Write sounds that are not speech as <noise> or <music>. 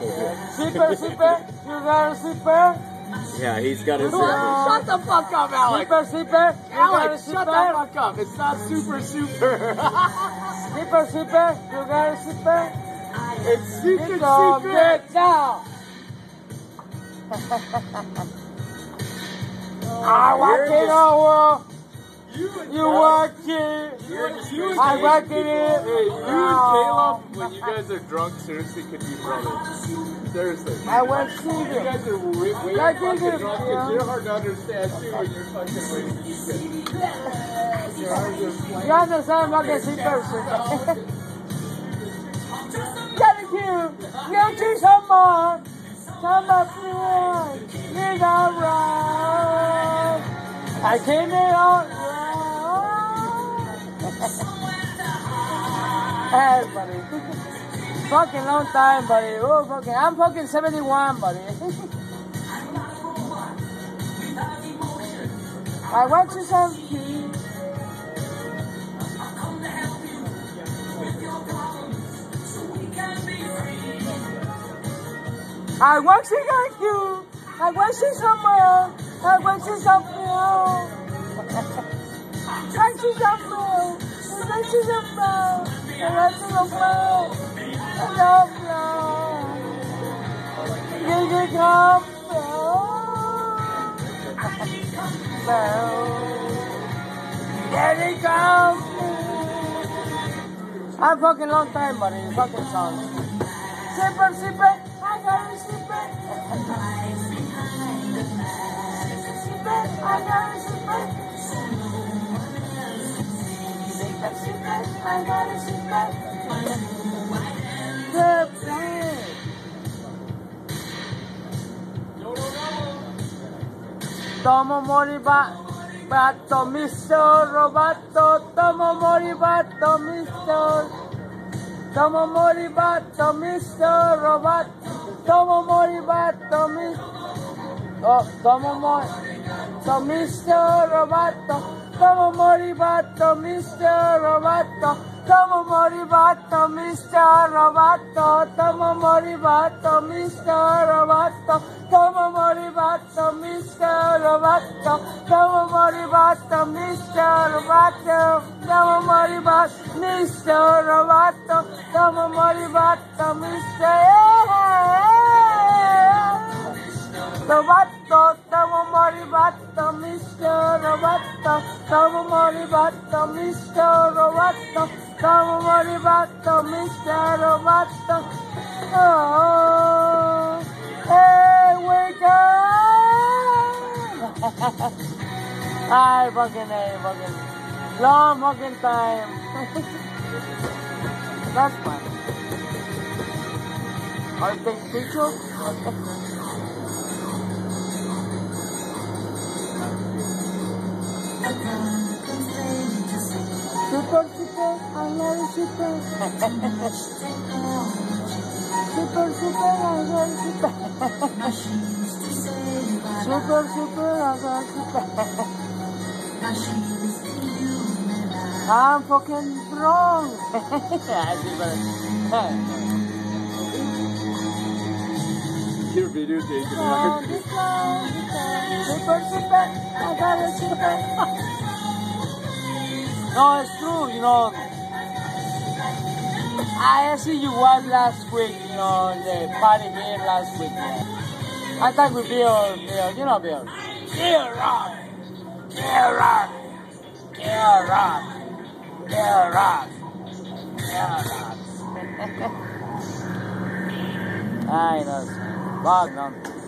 Zipper, zipper, you got a zipper? Yeah, he's got his. Uh, shut the fuck up, Alex. Zipper, zipper, you got a Alex, shut the fuck up. It's not super super. Zipper, zipper, you got a zipper? it's secret So secret. get down. <laughs> I walk You're it just- over. You and You Caleb- walk it. You you I Caleb- walk it in. Hey, you and Caleb, when you guys are drunk, seriously could be brothers. Seriously. I went see You you. guys are way, way Like fucking you drunk because you're hard to understand too when you're fucking. You're to explain. You understand fucking zipper, zipper. Get it here. Get you some more. Come up here. Get around. I came in on Hey, buddy. <laughs> fucking long time, buddy. Oh, fucking. I'm fucking 71, buddy. <laughs> I want you some tea. I want you like you. I want you some more. I want you some more. I want you some more. I want you some I want you some more. I love you. Can come it comes. I'm fucking long time, buddy. Fucking song. Zipper, zipper. I got a zipper. Zipper, I got a zipper. I got a zipper. Zipper. Tomo moriba, bato mister robato, tomo moribato mister. Tomo moribato mister robato, tomo moribato mister. Oh, tomo mori, so mister robato, tomo moribato mister robato, tomo moribato mister robato, tomo moribato mister robato, tomo moribato mister robato, tomo moribato mister robato, tomo moribato mister robato, tomo moribato mister. Robato, Tamo Mr. Robato, tamo moribato, Mr. Robato. Oh, hey, wake up! Ay, fucking hey, fucking long fucking time. <laughs> That's fine. I'll take pictures. Super, super, I love you, super. super, super, I love you, super. super, super, I love you, super. I'm fucking wrong. Your video taking super, super, I got a super. No, it's true, you know. I see you one last week, you know, the party here last week. I thought we Bill, Bill, you know Bill. Bill Rock, Bill Rock, Bill Rock, Bill Rock, Bill Rock. <laughs> I know, fuck no.